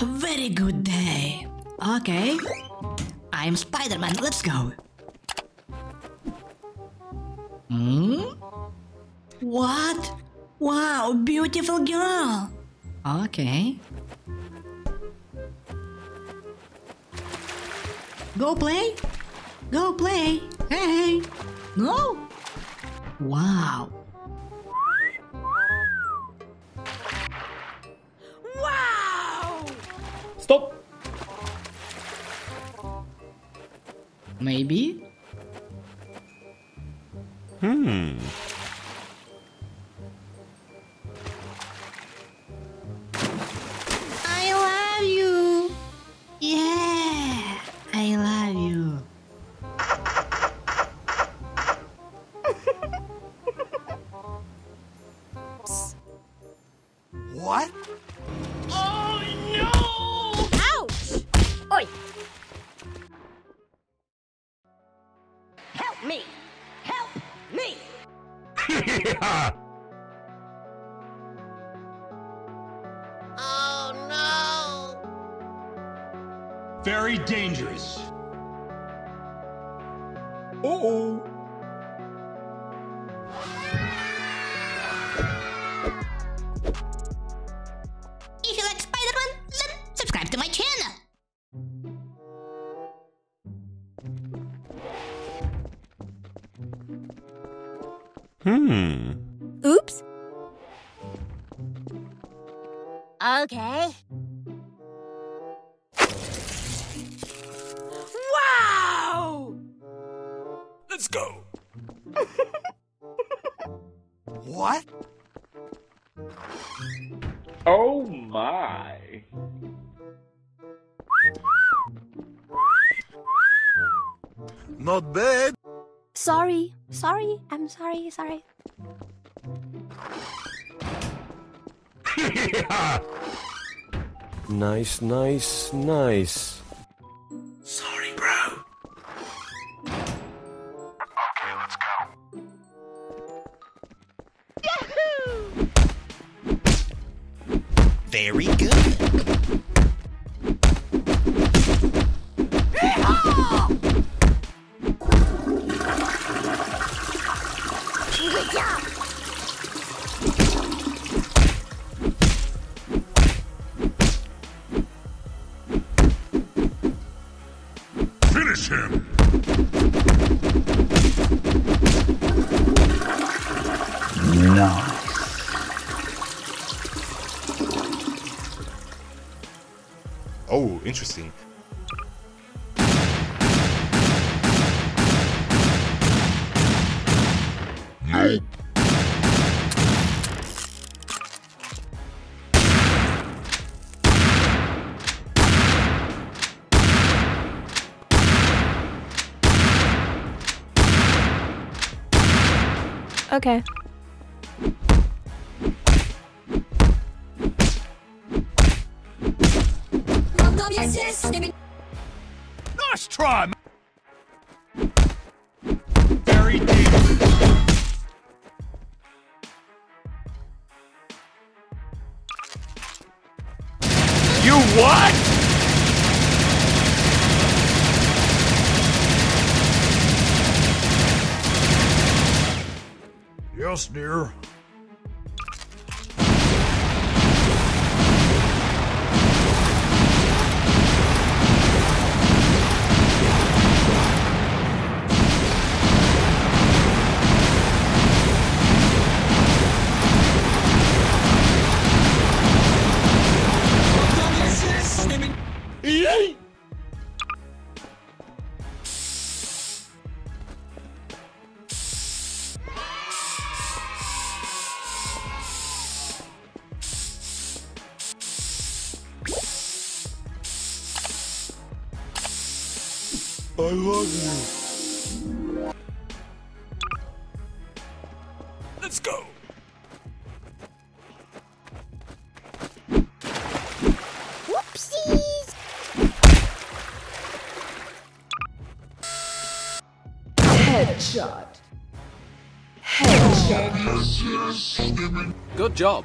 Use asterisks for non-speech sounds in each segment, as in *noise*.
very good day. Okay. I'm Spider-Man. Let's go. Hmm? What? Wow, beautiful girl. Okay. Go play. Go play. Hey. No. Wow. Maybe. Hmm. Very dangerous. Uh-oh. If Let's go. what? Oh my. Not bad. Sorry. Sorry. I'm sorry. Sorry. *laughs* Nice, nice, nice. Sorry, Finish him. Oh, interesting. Okay. Nice try. man. Very dangerous. You what? Yes, dear. Love you. Let's go. Whoopsies! Headshot. Headshot. Good job.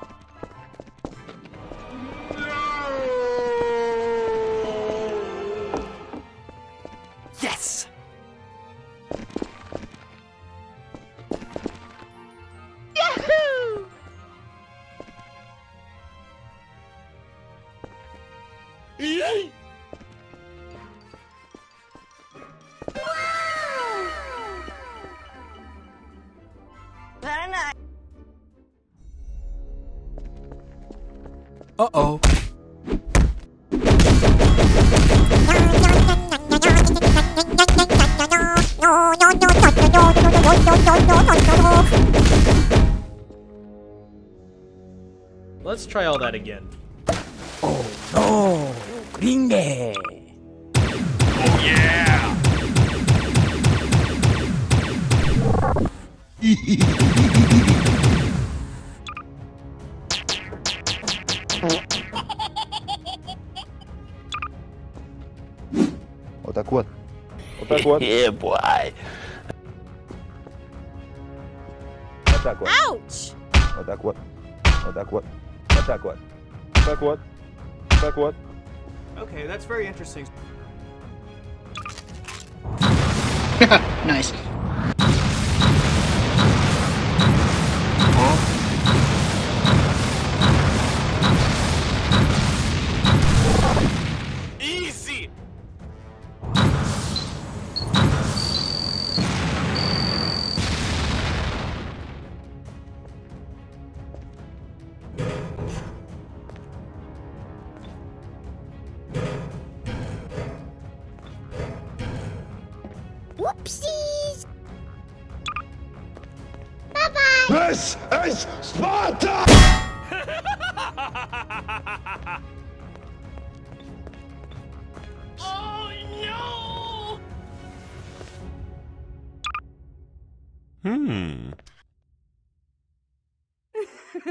Very nice. Uh-oh. Let's try all that again. Oh, no! gringe! Oh, yeah! Вот так вот. Вот так вот. Yeah, boy. Вот так вот. Ouch! Вот так вот. Вот так вот. Вот так вот. Вот так вот. Вот так вот. Okay, that's very interesting. Nice. Whoopsies! Bye-bye! This is Sparta! *laughs* Oh, no! Hmm. *laughs*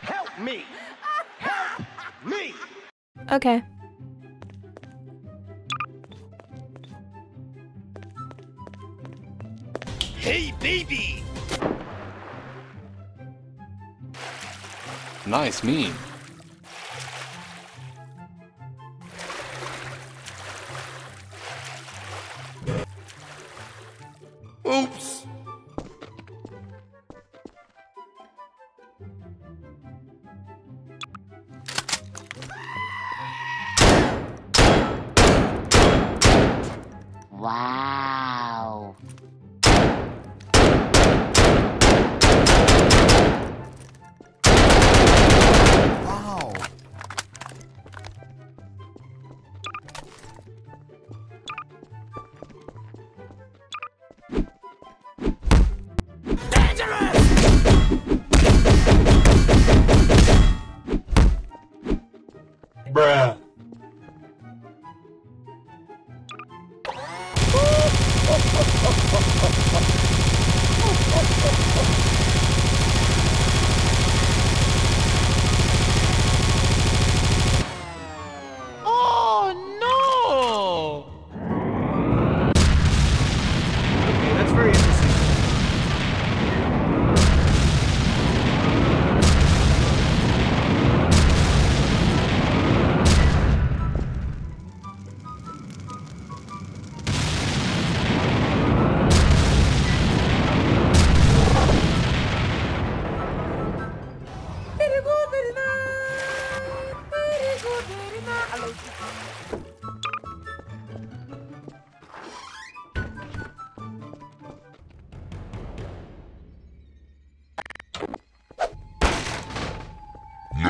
Help me! *laughs* Help me! Okay. Baby! Nice meme. Oops! Wow.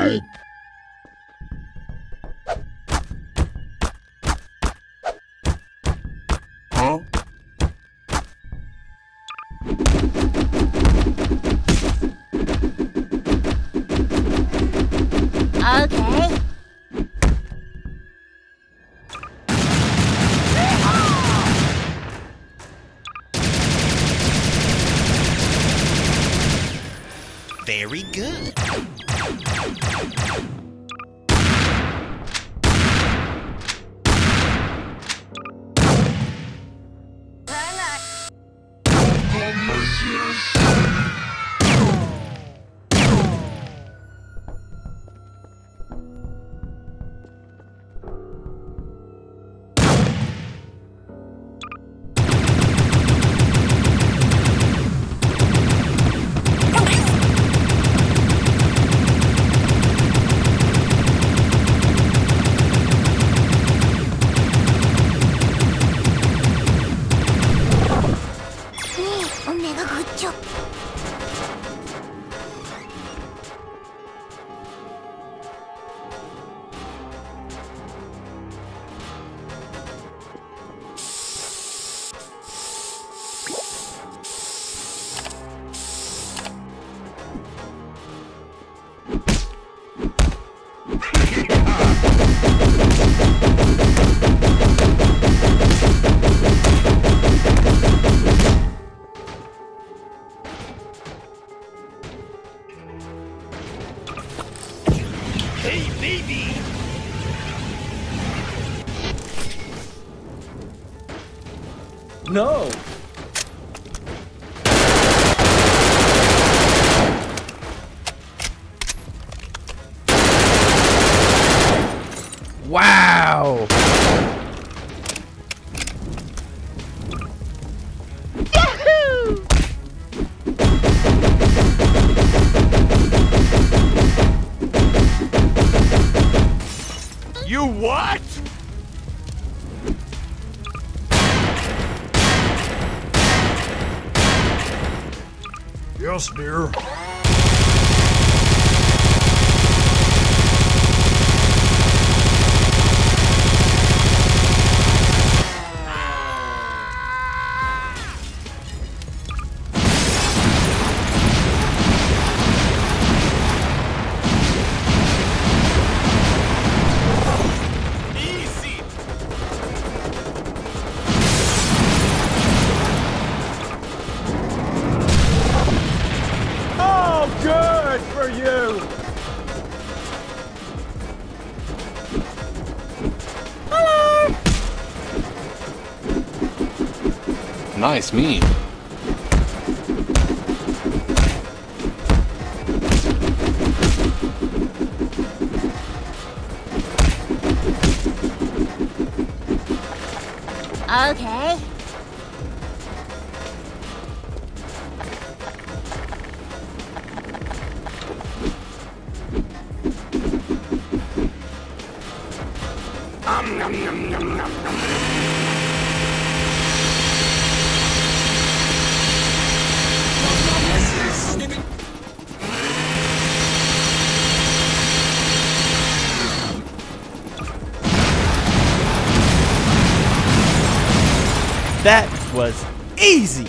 Nope. Very good. No! Yes, dear. Nice me. Okay. That was easy!